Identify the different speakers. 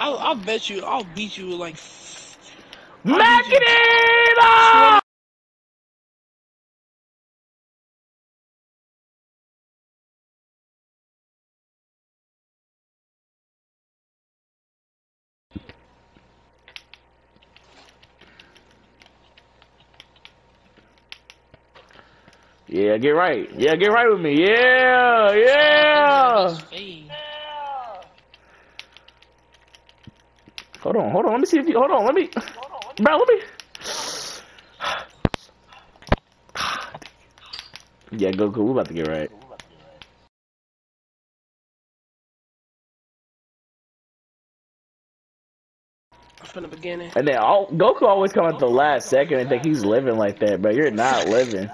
Speaker 1: I'll, I'll bet you. I'll beat you with like.
Speaker 2: Macadam! Yeah, get right. Yeah, get right with me. Yeah, yeah. Hold on, hold on. Let me see if you. Hold on. Let me. Bro, let me. Yeah, Goku, we about to get right.
Speaker 1: From the beginning.
Speaker 2: And then all, Goku always come at the last second and think he's living like that, but you're not living.